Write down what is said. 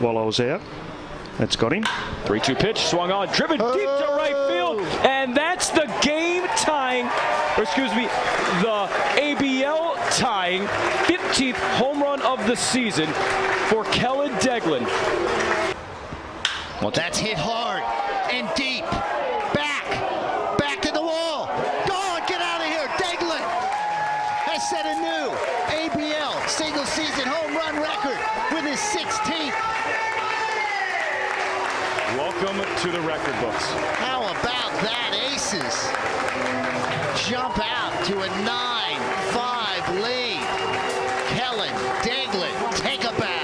while I was out. That's got him. 3 2 pitch, swung on, driven deep to right field, oh! and that's the game tying, or excuse me, the ABL tying 15th home run of the season for Kellin Deglan. Well, that's hit hard and deep. Back. Back to the wall. Gone. Get out of here. Deglan has set a new ABL single season home run record with his 16th. Welcome to the record books. How about that, Aces? Jump out to a 9-5 lead. Kellin Deglan, take a bow.